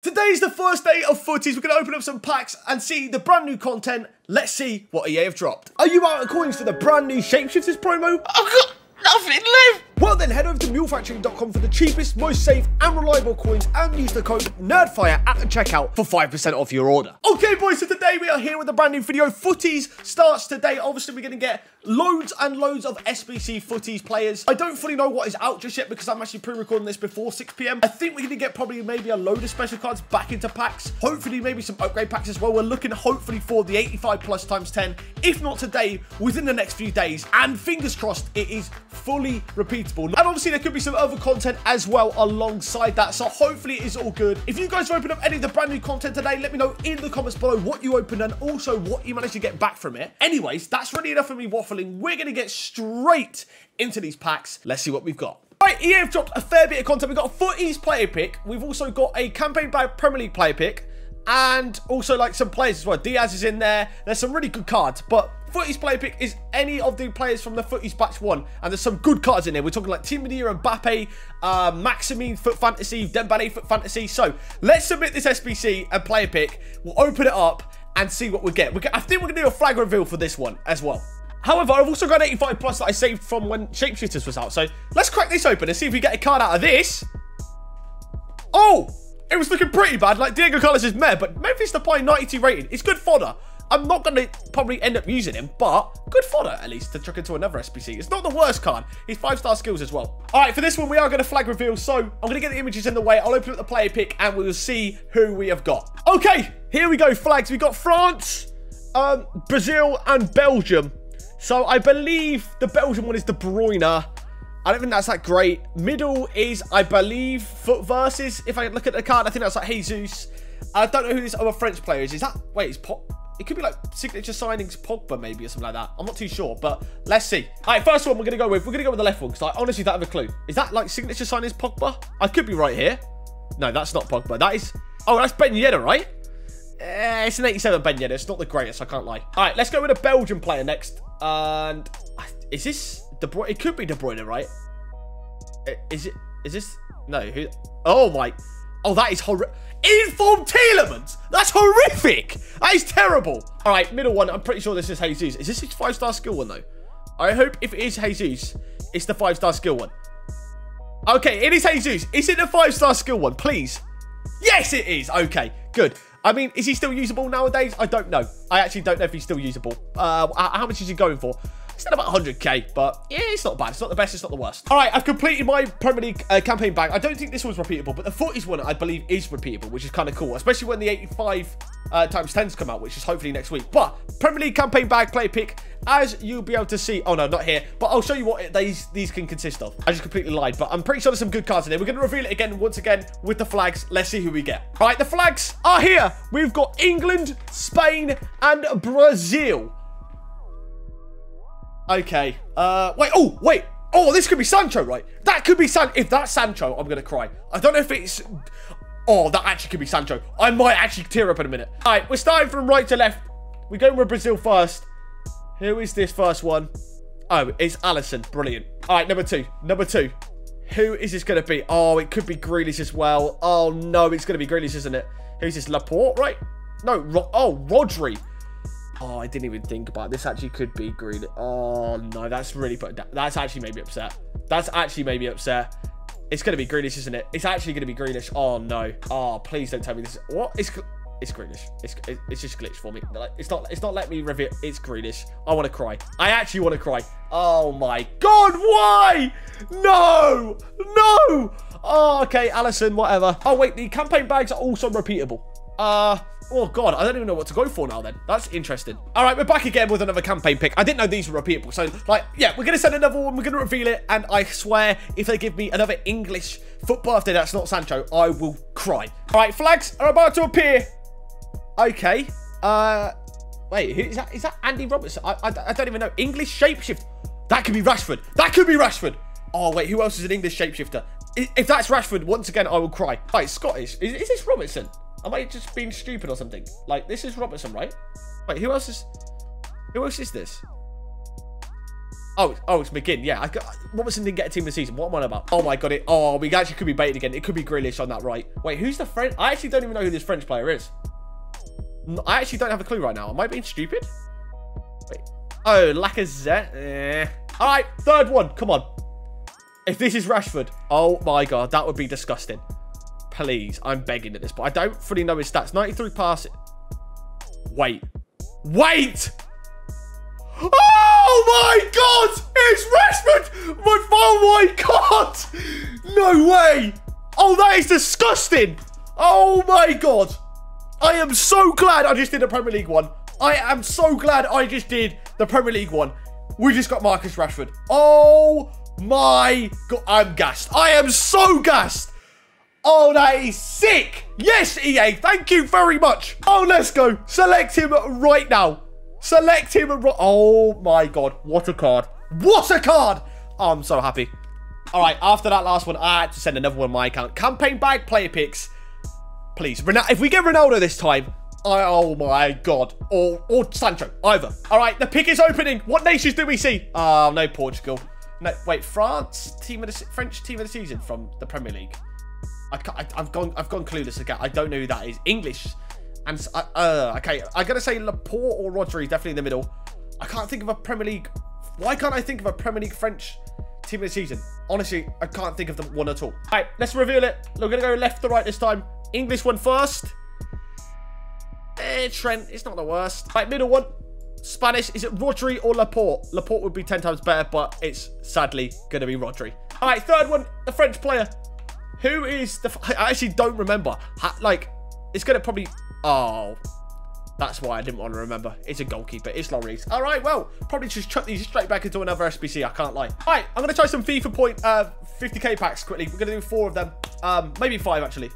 Today is the first day of FUTTIES. We're going to open up some packs and see the brand new content. Let's see what EA have dropped. Are you out of coins for the brand new Shapeshifters promo? I've got nothing left. Well then, head over to mulefactory.com for the cheapest, most safe and reliable coins and use the code NERDFIRE at the checkout for 5% off your order. Okay boys, so today we are here with a brand new video. FUTTIES starts today. Obviously, we're going to get loads and loads of SBC FUTTIES players. I don't fully know what is out just yet because I'm actually pre-recording this before 6pm. I think we're going to get probably maybe a load of special cards back into packs. Hopefully, maybe some upgrade packs as well. We're looking hopefully for the 85 plus times 10, if not today, within the next few days. And fingers crossed, it is fully repeatable. And obviously, there could be some other content as well alongside that. So hopefully, it is all good. If you guys have opened up any of the brand new content today, let me know in the comments below what you opened and also what you managed to get back from it. Anyways, that's really enough for me waffling. We're going to get straight into these packs. Let's see what we've got. Right, EA have dropped a fair bit of content. We've got a FUTTIES player pick. We've also got a campaign by Premier League player pick. And also like some players as well. Diaz is in there. There's some really good cards. But FUTTIES player pick is any of the players from the FUTTIES batch one. And there's some good cards in there. We're talking like Team Medina, Mbappe, uh, Maximin, FUT Fantasy, Dembele, FUT Fantasy. So let's submit this SBC and player pick. We'll open it up and see what we get. We I think we're to do a flag reveal for this one as well. However, I've also got 85 plus that I saved from when Shapeshifters was out. So let's crack this open and see if we get a card out of this. Oh, it was looking pretty bad. Like Diego Carlos is meh, but Memphis Depay 92 rated. It's good fodder. I'm not going to probably end up using him, but good fodder, at least, to chuck into another SBC. It's not the worst card. He's five-star skills as well. All right, for this one, we are going to flag reveal. So I'm going to get the images in the way. I'll open up the player pick, and we will see who we have got. Okay, here we go, flags. We've got France, um, Brazil, and Belgium. So I believe the Belgian one is De Bruyne. I don't think that's that great. Middle is, I believe, FUT Versus. If I look at the card, I think that's like Jesus. I don't know who this other French player is. Is that, wait, it's Pop? It could be like signature signings Pogba maybe or something like that. I'm not too sure, but let's see. All right, first one we're going to go with. We're going to go with the left one because I honestly don't have a clue. Is that like signature signings Pogba? I could be right here. No, that's not Pogba. That is, oh, that's Ben Yedder, right? Eh, it's an 87 Ben Yedder. It's not the greatest, I can't lie. All right, let's go with a Belgian player next. And is this De Bruyne? It could be De Bruyne, right? Is it? Is this? No. Who? Oh my! Oh, that is horrific. Informed Tielemans. That's horrific. That is terrible. All right, middle one. I'm pretty sure this is Jesus. Is this his five-star skill one though? I hope if it is Jesus, it's the five-star skill one. Okay, it is Jesus. Is it the five-star skill one? Please. Yes, it is. Okay, good. I mean, is he still usable nowadays? I don't know. I actually don't know if he's still usable. Uh, how much is he going for? It's not about 100k, but yeah, it's not bad. It's not the best, it's not the worst. All right, I've completed my Premier League uh, campaign bag. I don't think this one's repeatable, but the 40s one, I believe, is repeatable, which is kind of cool, especially when the 85 uh, times 10s come out, which is hopefully next week. But Premier League campaign bag play pick, as you'll be able to see. Oh, no, not here, but I'll show you what these, these can consist of. I just completely lied, but I'm pretty sure there's some good cards in here. We're going to reveal it again, once again, with the flags. Let's see who we get. All right, the flags are here. We've got England, Spain, and Brazil. Okay. Uh, wait. Oh, wait. Oh, this could be Sancho, right? That could be San. If that's Sancho, I'm gonna cry. I don't know if it's. Oh, that actually could be Sancho. I might actually tear up in a minute. All right, we're starting from right to left. We're going with Brazil first. Who is this first one? Oh, it's Alisson. Brilliant. All right, number two. Number two. Who is this going to be? Oh, it could be Grealish as well. Oh, no, it's going to be Grealish, isn't it? Who's this? Laporte, right? No, Ro oh, Rodri. Oh, I didn't even think about it. This actually could be green. Oh, no, that's really put That's actually made me upset. That's actually made me upset. It's going to be Grealish, isn't it? It's actually going to be Grealish. Oh, no. Oh, please don't tell me this. What? It's it's Grealish. It's it's just glitched for me. Like, It's not it's not let me reveal. It's Grealish. I want to cry. I actually want to cry. Oh my god, why? No, no. Oh, okay, Alisson, whatever. Oh wait, the campaign bags are also repeatable. Uh, oh god, I don't even know what to go for now then. That's interesting. All right, we're back again with another campaign pick. I didn't know these were repeatable. So, like, yeah, we're going to send another one. We're going to reveal it. And I swear, if they give me another English FUT Birthday that's not Sancho, I will cry. All right, flags are about to appear. Okay. Uh, wait, who, is, that, is that Andy Robertson? I, I, I don't even know. English shapeshift. That could be Rashford. That could be Rashford. Oh, wait, who else is an English shapeshifter? If that's Rashford, once again, I will cry. Right, Scottish. Is, is this Robertson? Am I just being stupid or something? Like, this is Robertson, right? Wait, who else is... Who else is this? Oh, oh, it's McGinn. Yeah, I got, Robertson didn't get a team of the season. What am I about? Oh my god, it. Oh, we actually could be baited again. It could be Grealish on that right. Wait, who's the French? I actually don't even know who this French player is. I actually don't have a clue right now. Am I being stupid? Wait. Oh, Lacazette. Eh. All right, third one. Come on. If this is Rashford, oh my god, that would be disgusting. Please, I'm begging at this, but I don't fully know his stats. 93 passing. Wait. Wait! Oh my god! It's Rashford! My, oh my god! No way! Oh, that is disgusting! Oh my god! I am so glad I just did the Premier League one. I am so glad I just did the Premier League one. We just got Marcus Rashford. Oh my god. I'm gassed. I am so gassed. Oh, that is sick. Yes, EA. Thank you very much. Oh, let's go. Select him right now. Select him. Oh, my God. What a card. What a card. Oh, I'm so happy. All right, after that last one, I had to send another one on my account. Campaign bag player picks. Please. If we get Ronaldo this time, I, oh my god. Or, or Sancho. Either. All right, the pick is opening. What nations do we see? Oh, no, Portugal. No, wait, France team of the French team of the season from the Premier League. I, have gone I've gone clueless again. I don't know who that is. English. And uh, okay, I gotta say Laporte or Rodri definitely in the middle. I can't think of a Premier League. Why can't I think of a Premier League French team of the season? Honestly, I can't think of the one at all. All right, let's reveal it. We're gonna go left to right this time. English one first. Eh, Trent, it's not the worst. Right, middle one. Spanish, is it Rodri or Laporte? Laporte would be 10 times better, but it's sadly going to be Rodri. All right, third one, the French player. Who is the... I actually don't remember. like, it's going to probably... Oh, that's why I didn't want to remember. It's a goalkeeper. It's Lloris. All right, well, probably just chuck these straight back into another SBC. I can't lie. All right, I'm going to try some FIFA point uh, 50k packs quickly. We're going to do four of them. Um, maybe five, actually.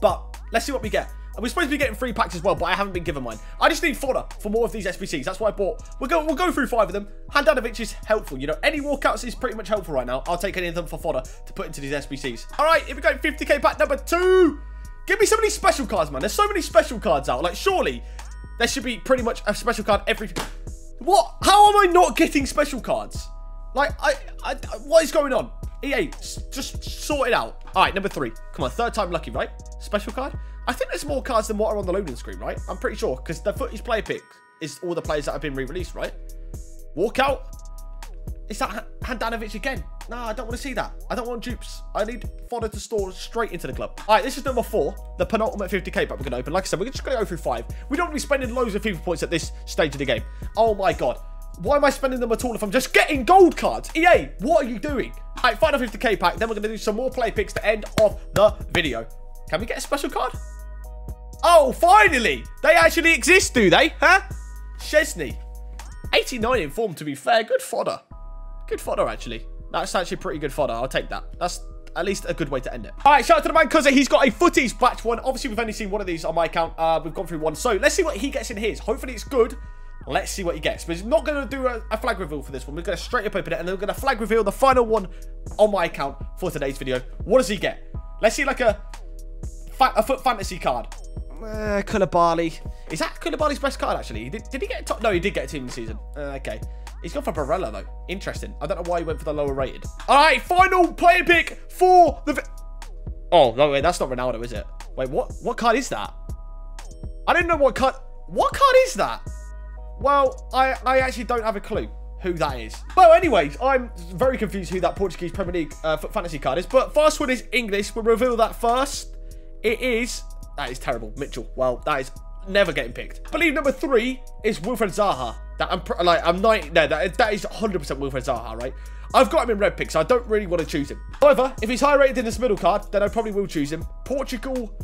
But let's see what we get. And we're supposed to be getting free packs as well, but I haven't been given mine. I just need fodder for more of these SBCs. That's why I bought. We'll go, we'll go through five of them. Handanovic is helpful. You know, any walkouts is pretty much helpful right now. I'll take any of them for fodder to put into these SBCs. All right, here we go. 50k pack number two. Give me so many special cards, man. There's so many special cards out. Like, surely there should be pretty much a special card every... What? How am I not getting special cards? Like, I, I, what is going on? EA, just sort it out. All right, number three. Come on, third time lucky, right? Special card? I think there's more cards than what are on the loading screen, right? I'm pretty sure, because the footage player pick is all the players that have been re-released, right? Walkout? Is that Handanovic again? No, I don't want to see that. I don't want dupes. I need fodder to store straight into the club. All right, this is number four, the penultimate 50k pack we're going to open. Like I said, we're just going to go through five. We don't want to be spending loads of FIFA points at this stage of the game. Oh my god. Why am I spending them at all if I'm just getting gold cards? EA, what are you doing? All right, final 50k pack. Then we're going to do some more play picks to end off the video. Can we get a special card? Oh, finally! They actually exist, do they? Huh? Chesney. 89 in form, to be fair. Good fodder. Good fodder, actually. That's actually pretty good fodder. I'll take that. That's at least a good way to end it. All right, shout out to the man, because he's got a FUTTIES batch one. Obviously, we've only seen one of these on my account. Uh, we've gone through one. So let's see what he gets in his. Hopefully, it's good. Let's see what he gets. But he's not going to do a, a, flag reveal for this one. We're going to straight up open it, and then we're going to flag reveal the final one on my account for today's video. What does he get? Let's see like a, a FUT fantasy card. Uh, Koulibaly. Is that Koulibaly's best card, actually? Did, did he get top? No, he did get a team season. Uh, okay. He's gone for Barella, though. Interesting. I don't know why he went for the lower rated. All right, final player pick for the... Oh, no, wait, that's not Ronaldo, is it? Wait, what, what card is that? I don't know what card... What card is that? Well, I, I actually don't have a clue who that is. Well, anyways, I'm very confused who that Portuguese Premier League uh, fantasy card is. But first one is English. We'll reveal that first. It is that is terrible. Mitchell. Well, that is never getting picked. I believe number three is Wilfred Zaha. That I'm like I'm 90. No, that, that is 100% Wilfred Zaha, right? I've got him in red pick, so I don't really want to choose him. However, if he's high rated in this middle card, then I probably will choose him. Portugal.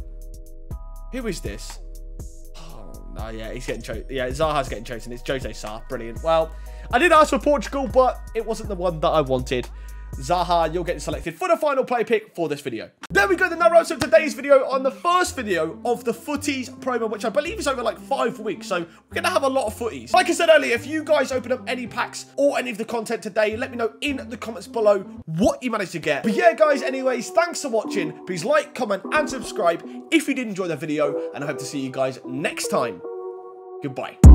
Who is this? Oh, no, yeah, he's getting chosen. Yeah, Zaha's getting chosen. It's Jose Sa. Brilliant. Well, I did ask for Portugal, but it wasn't the one that I wanted. Zaha, you're getting selected for the final play pick for this video. There we go, the narrows of today's video on the first video of the FUTTIES promo, which I believe is over like five weeks. So we're going to have a lot of FUTTIES. Like I said earlier, if you guys open up any packs or any of the content today, let me know in the comments below what you managed to get. But yeah, guys, anyways, thanks for watching. Please like, comment, and subscribe if you did enjoy the video. And I hope to see you guys next time. Goodbye.